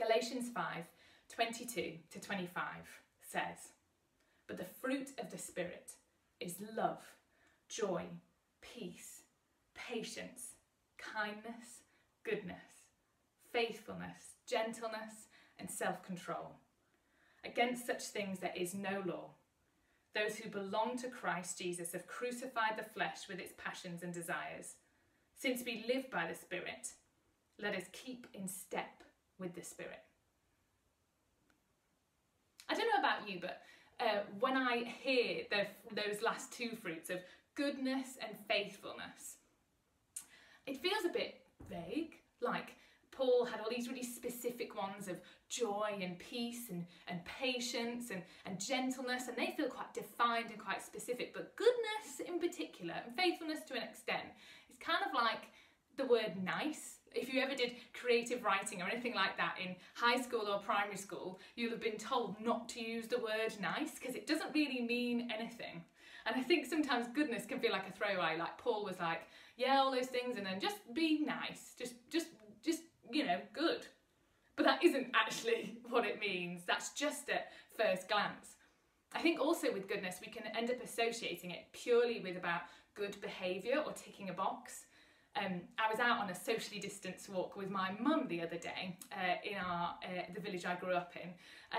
Galatians 5 22 to 25 says, But the fruit of the Spirit is love, joy, peace, patience, kindness, goodness, faithfulness, gentleness, and self control. Against such things there is no law. Those who belong to Christ Jesus have crucified the flesh with its passions and desires. Since we live by the Spirit, let us keep in step with the Spirit. I don't know about you, but uh, when I hear the, those last two fruits of goodness and faithfulness, it feels a bit vague. Like Paul had all these really specific ones of joy and peace and, and patience and, and gentleness, and they feel quite defined and quite specific. But goodness in particular, and faithfulness to an extent, is kind of like the word nice. If you ever did creative writing or anything like that in high school or primary school, you'll have been told not to use the word nice because it doesn't really mean anything. And I think sometimes goodness can feel like a throwaway, like Paul was like, yeah, all those things, and then just be nice, just, just, just, you know, good. But that isn't actually what it means. That's just at first glance. I think also with goodness, we can end up associating it purely with about good behaviour or ticking a box. Um, I was out on a socially distanced walk with my mum the other day uh, in our uh, the village I grew up in,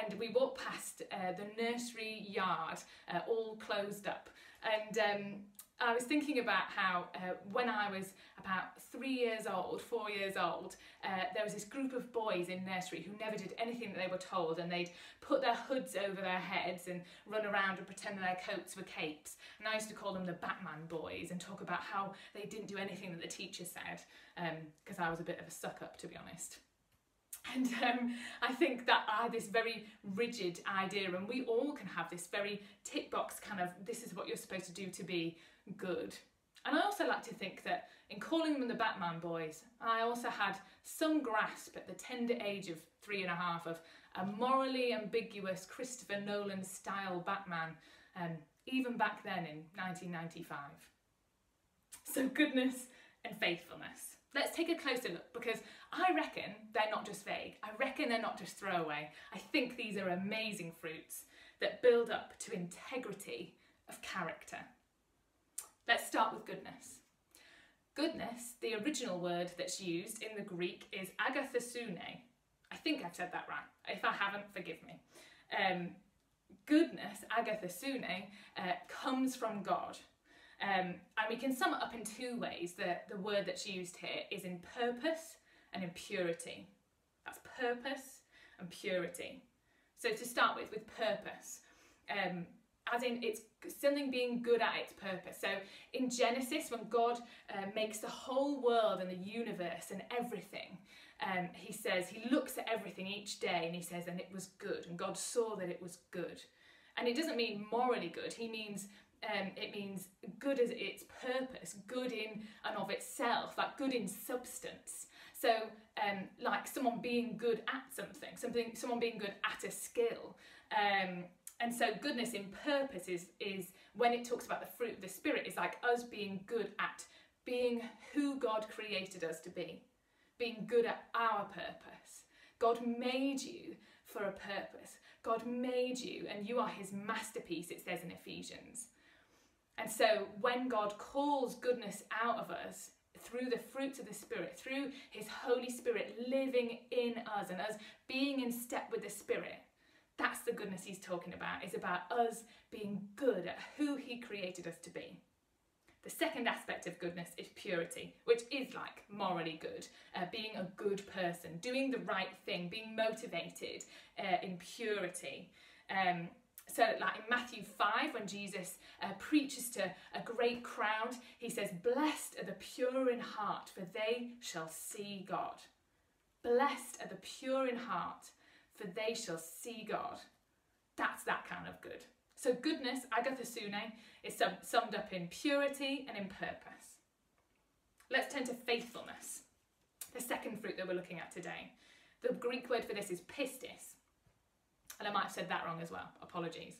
and we walked past uh, the nursery yard, uh, all closed up, and um, I was thinking about how uh, when I was about three years old, four years old, uh, there was this group of boys in nursery who never did anything that they were told and they'd put their hoods over their heads and run around and pretend their coats were capes. And I used to call them the Batman boys and talk about how they didn't do anything that the teacher said because um, I was a bit of a suck up to be honest. And um, I think that I had this very rigid idea, and we all can have this very tick box kind of this is what you're supposed to do to be good. And I also like to think that in calling them the Batman boys, I also had some grasp at the tender age of three and a half of a morally ambiguous Christopher Nolan style Batman, um, even back then in 1995. So, goodness and faithfulness. Let's take a closer look because I reckon they're not just vague. I reckon they're not just throwaway. I think these are amazing fruits that build up to integrity of character. Let's start with goodness. Goodness, the original word that's used in the Greek is agathosune. I think I've said that right. If I haven't, forgive me. Um, goodness, agathosune, uh, comes from God. Um, and we can sum it up in two ways. The, the word that's used here is in purpose and in purity. That's purpose and purity. So to start with, with purpose, um, as in it's something being good at its purpose. So in Genesis, when God uh, makes the whole world and the universe and everything, um, he says, he looks at everything each day and he says, and it was good. And God saw that it was good. And it doesn't mean morally good, he means um, it means good as its purpose, good in and of itself, like good in substance. So, um, like someone being good at something, something, someone being good at a skill. And so goodness in purpose is is when it talks about the fruit of the spirit is like us being good at being who God created us to be, being good at our purpose. God made you for a purpose. God made you, and you are his masterpiece, it says in Ephesians. And so when God calls goodness out of us through the fruits of the Spirit, through his Holy Spirit living in us and us being in step with the Spirit, that's the goodness he's talking about, is about us being good at who he created us to be. The second aspect of goodness is purity, which is like morally good, uh, being a good person, doing the right thing, being motivated uh, in purity. Um, so, like in Matthew 5, when Jesus uh, preaches to a great crowd, he says, Blessed are the pure in heart, for they shall see God. Blessed are the pure in heart, for they shall see God. That's that kind of good. So goodness, agathosune, is sum- summed up in purity and in purpose. Let's turn to faithfulness, the second fruit that we're looking at today. The Greek word for this is pistis. And I might have said that wrong as well, apologies.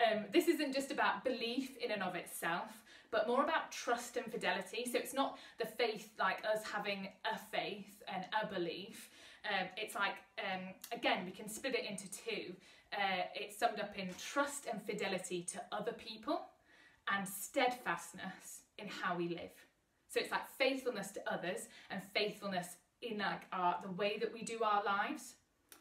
Um, this isn't just about belief in and of itself, but more about trust and fidelity. So it's not the faith like us having a faith and a belief, Um, it's like, um, again, we can split it into two. Uh, it's summed up in trust and fidelity to other people and steadfastness in how we live. So it's like faithfulness to others and faithfulness in like our, the way that we do our lives.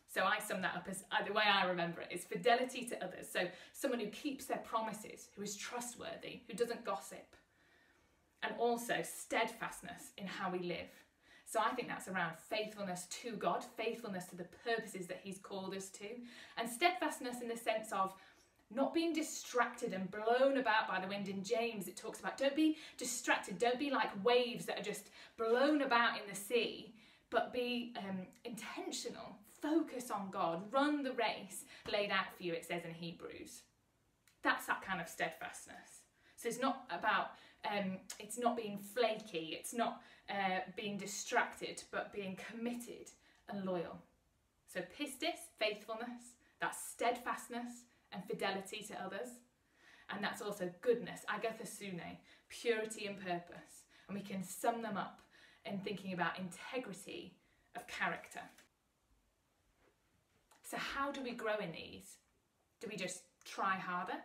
So I sum that up as uh, the way I remember it is fidelity to others. So someone who keeps their promises, who is trustworthy, who doesn't gossip, and also steadfastness in how we live. So I think that's around faithfulness to God, faithfulness to the purposes that He's called us to, and steadfastness in the sense of not being distracted and blown about by the wind. In James, it talks about don't be distracted, don't be like waves that are just blown about in the sea, but be um, intentional. Focus on God, run the race laid out for you, it says in Hebrews. That's that kind of steadfastness. So it's not about, um, it's not being flaky, it's not uh, being distracted, but being committed and loyal. So pistis, faithfulness, that's steadfastness, and fidelity to others. And that's also goodness, agathosune, purity and purpose. And we can sum them up in thinking about integrity of character. So, how do we grow in these? Do we just try harder?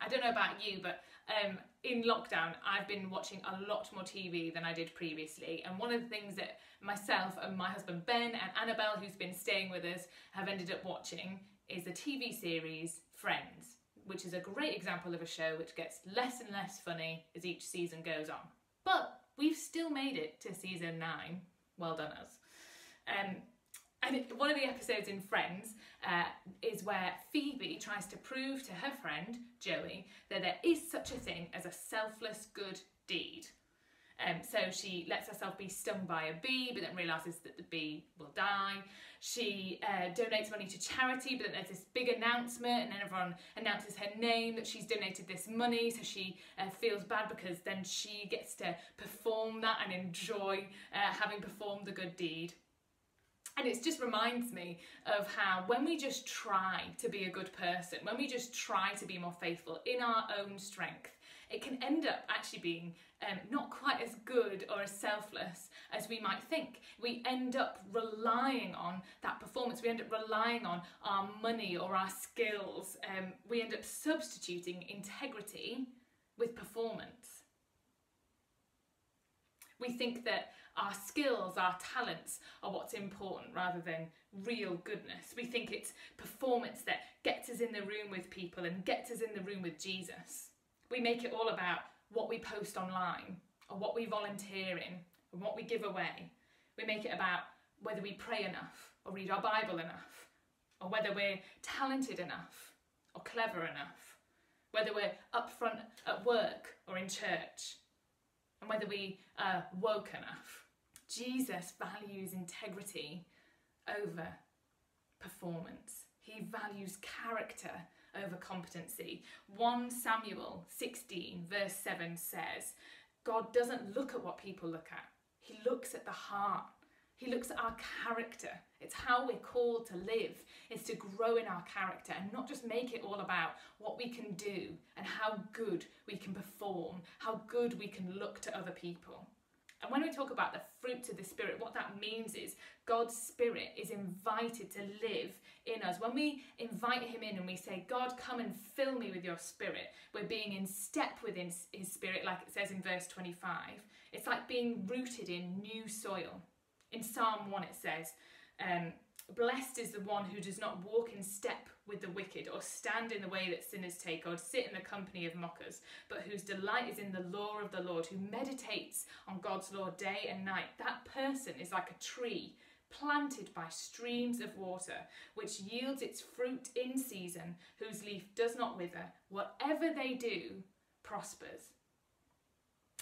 I don't know about you, but um, in lockdown, I've been watching a lot more TV than I did previously. And one of the things that myself and my husband Ben and Annabelle, who's been staying with us, have ended up watching is the TV series Friends, which is a great example of a show which gets less and less funny as each season goes on. But we've still made it to season nine. Well done us. Um, and one of the episodes in Friends uh, is where Phoebe tries to prove to her friend Joey that there is such a thing as a selfless good deed. Um, so she lets herself be stung by a bee, but then realizes that the bee will die. She uh, donates money to charity, but then there's this big announcement, and then everyone announces her name that she's donated this money. So she uh, feels bad because then she gets to perform that and enjoy uh, having performed the good deed. And it just reminds me of how when we just try to be a good person, when we just try to be more faithful in our own strength, it can end up actually being um, not quite as good or as selfless as we might think. We end up relying on that performance, we end up relying on our money or our skills. Um, we end up substituting integrity with performance. We think that our skills, our talents are what's important rather than real goodness. We think it's performance that gets us in the room with people and gets us in the room with Jesus. We make it all about what we post online or what we volunteer in and what we give away. We make it about whether we pray enough or read our Bible enough or whether we're talented enough or clever enough, whether we're upfront at work or in church, and whether we are woke enough. Jesus values integrity over performance. He values character over competency. 1 Samuel 16, verse 7 says, God doesn't look at what people look at, He looks at the heart. He looks at our character. It's how we're called to live, it's to grow in our character and not just make it all about what we can do and how good we can perform, how good we can look to other people. And when we talk about the fruits of the Spirit, what that means is God's Spirit is invited to live in us. When we invite Him in and we say, God, come and fill me with your Spirit, we're being in step with His Spirit, like it says in verse 25. It's like being rooted in new soil. In Psalm 1, it says, um, Blessed is the one who does not walk in step with the wicked, or stand in the way that sinners take, or sit in the company of mockers, but whose delight is in the law of the Lord, who meditates on God's law day and night. That person is like a tree planted by streams of water, which yields its fruit in season, whose leaf does not wither. Whatever they do prospers.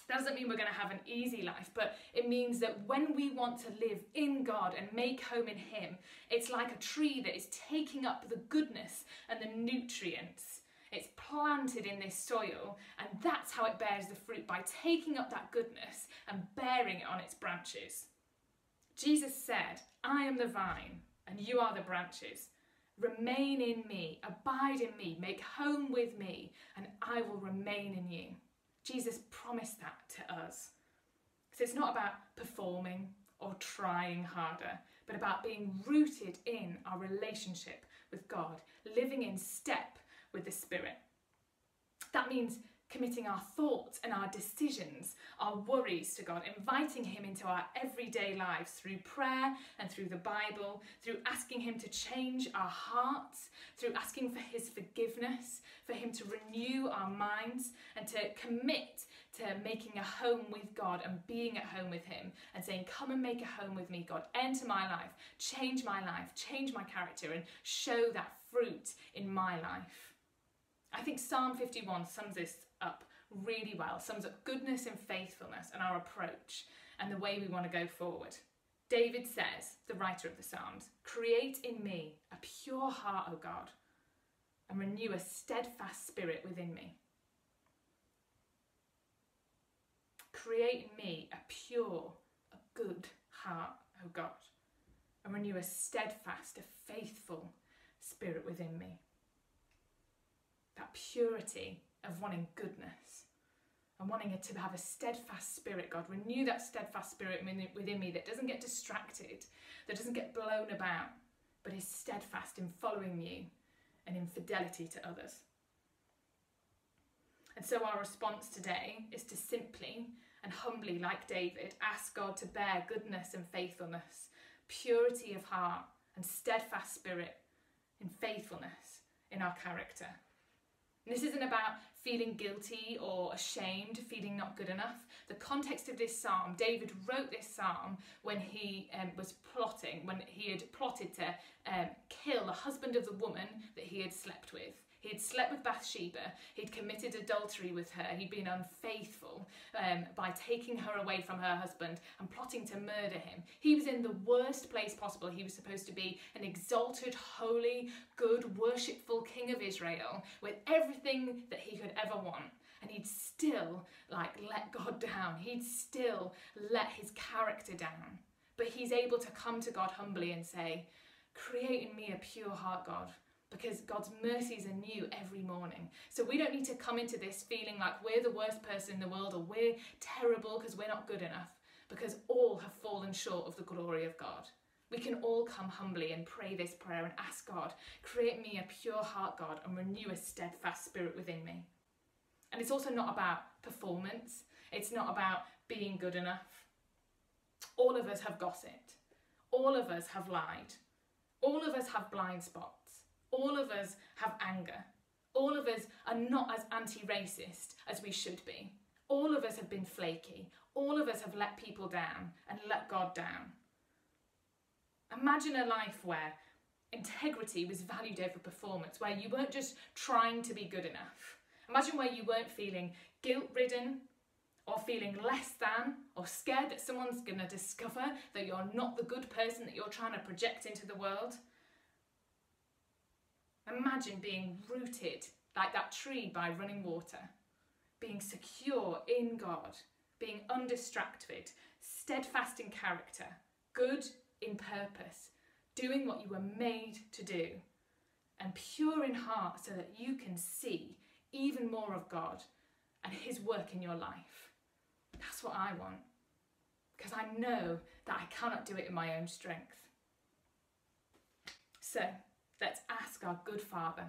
That doesn't mean we're going to have an easy life, but it means that when we want to live in God and make home in Him, it's like a tree that is taking up the goodness and the nutrients. It's planted in this soil, and that's how it bears the fruit by taking up that goodness and bearing it on its branches. Jesus said, I am the vine, and you are the branches. Remain in me, abide in me, make home with me, and I will remain in you. Jesus promised that to us. So it's not about performing or trying harder, but about being rooted in our relationship with God, living in step with the Spirit. That means committing our thoughts and our decisions, our worries to God, inviting Him into our everyday lives through prayer and through the Bible, through asking Him to change our hearts, through asking for His forgiveness, for Him to renew our minds, and to commit to making a home with God and being at home with Him and saying, Come and make a home with me, God. Enter my life, change my life, change my character, and show that fruit in my life. I think Psalm 51 sums this up really well, sums up goodness and faithfulness and our approach and the way we want to go forward. David says, the writer of the Psalms, Create in me a pure heart, O God, and renew a steadfast spirit within me. Create in me a pure, a good heart, O God, and renew a steadfast, a faithful spirit within me. That purity of wanting goodness and wanting to have a steadfast spirit, God. Renew that steadfast spirit within me that doesn't get distracted, that doesn't get blown about, but is steadfast in following you and in fidelity to others. And so, our response today is to simply and humbly, like David, ask God to bear goodness and faithfulness, purity of heart, and steadfast spirit in faithfulness in our character. This isn't about feeling guilty or ashamed, feeling not good enough. The context of this psalm, David wrote this psalm when he um, was plotting, when he had plotted to um, kill the husband of the woman that he had slept with. He had slept with Bathsheba. He'd committed adultery with her. He'd been unfaithful um, by taking her away from her husband and plotting to murder him. He was in the worst place possible. He was supposed to be an exalted, holy, good, worshipful king of Israel with everything that he could ever want and he'd still like let God down. He'd still let his character down. But he's able to come to God humbly and say, Create in me a pure heart, God because God's mercies are new every morning. So we don't need to come into this feeling like we're the worst person in the world or we're terrible because we're not good enough, because all have fallen short of the glory of God. We can all come humbly and pray this prayer and ask God, create me a pure heart, God, and renew a steadfast spirit within me. And it's also not about performance, it's not about being good enough. All of us have gossiped, all of us have lied, all of us have blind spots. All of us have anger. All of us are not as anti racist as we should be. All of us have been flaky. All of us have let people down and let God down. Imagine a life where integrity was valued over performance, where you weren't just trying to be good enough. Imagine where you weren't feeling guilt ridden or feeling less than or scared that someone's going to discover that you're not the good person that you're trying to project into the world. Imagine being rooted like that tree by running water, being secure in God, being undistracted, steadfast in character, good in purpose, doing what you were made to do, and pure in heart so that you can see even more of God and His work in your life. That's what I want, because I know that I cannot do it in my own strength. So, Let's ask our good Father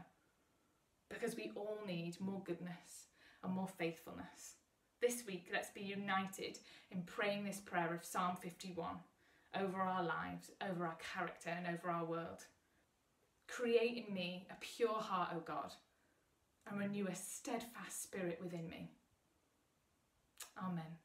because we all need more goodness and more faithfulness. This week, let's be united in praying this prayer of Psalm 51 over our lives, over our character, and over our world. Create in me a pure heart, O God, and renew a steadfast spirit within me. Amen.